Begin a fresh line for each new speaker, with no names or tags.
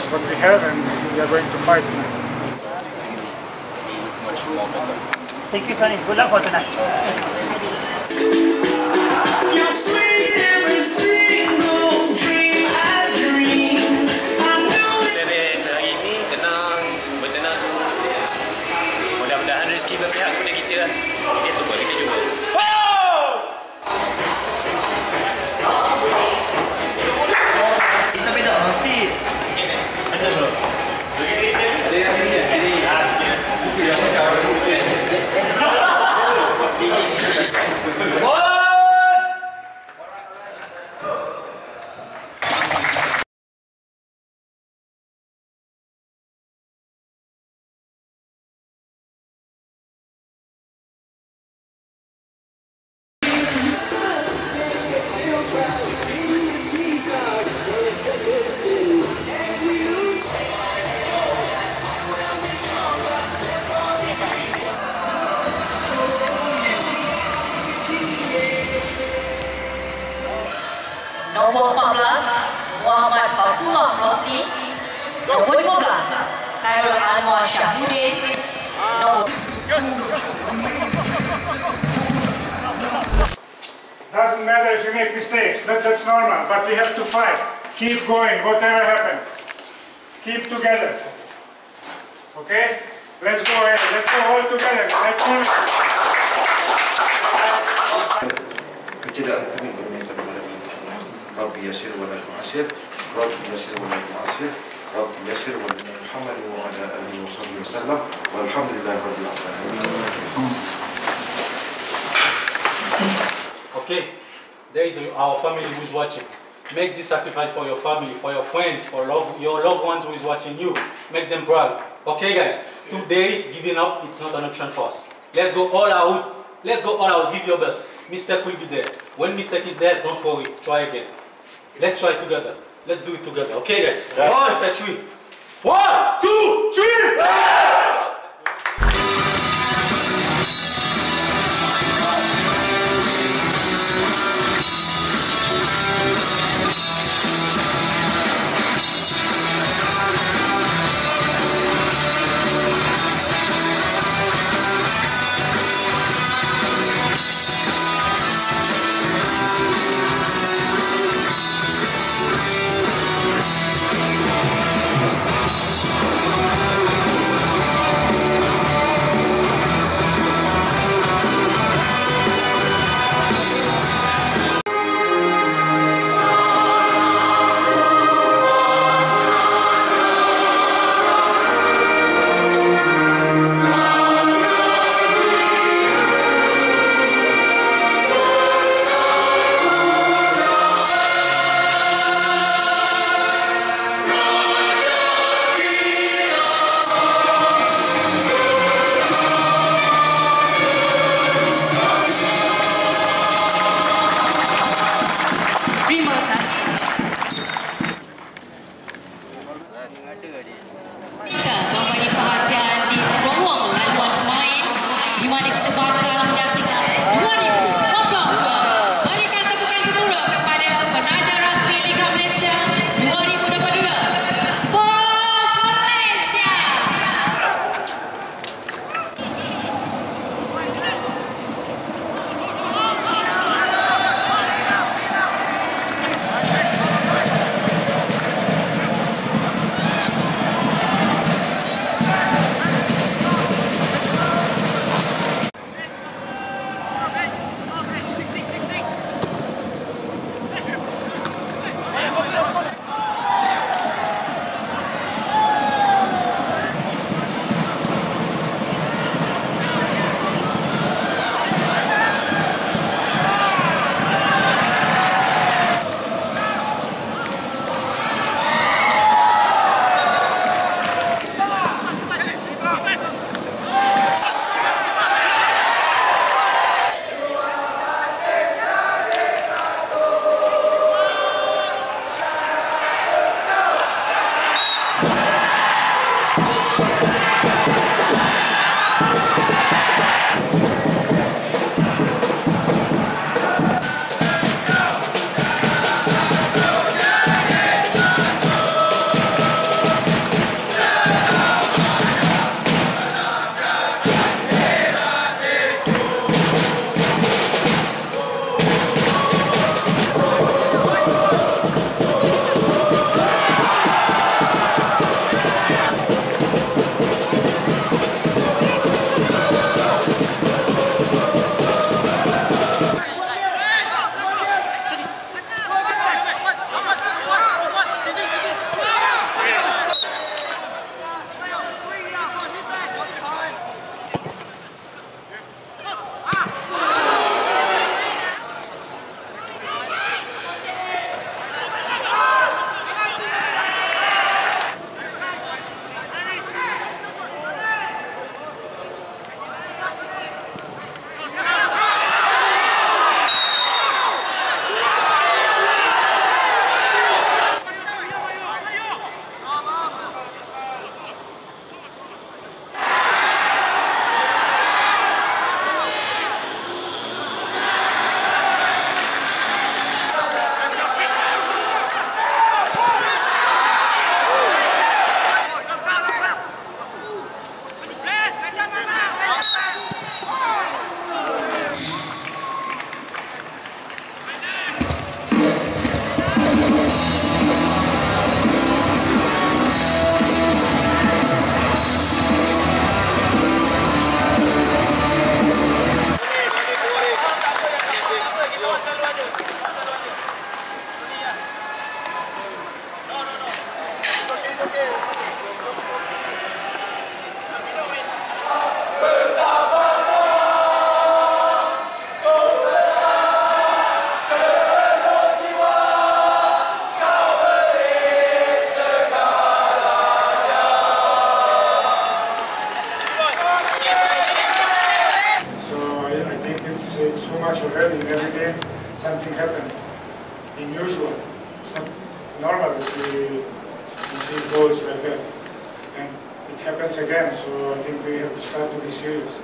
best what we have and we are going to fight tonight.
It's will look much more better.
Thank you, Sonny. Good luck for tonight.
You're sweet every single dream I dream. I knew it.
beres hari ini tenang bertenang mudah-mudahan rezeki berpihak
Muhammad Nombor 15 Khairul Anwar Nombor
Doesn't matter if you make mistakes, that, that's normal, but we have to fight. Keep going, whatever happens. Keep together. Okay? Let's go ahead, let's go all together. Let's
tu'asir, Wa la Muhammad wa ala alihi wa sahbihi wa sallam, walhamdulillah rabbil alamin.
Okay, there is our family who is watching. Make this sacrifice for your family, for your friends, for love, your loved ones who is watching you. Make them proud. Okay, guys. Two days giving up, it's not an option for us. Let's go all out. Let's go all out. Give your best. Mistake will be there. When mistake is there, don't worry. Try again. Let's try together. Let's do it together. Okay, guys. One, two, three. One, two, three.
एक बार इस बात का already. Every game something happens. Unusual. It's not normal we, we see goals like that. And it happens again, so I think we have to start to be serious.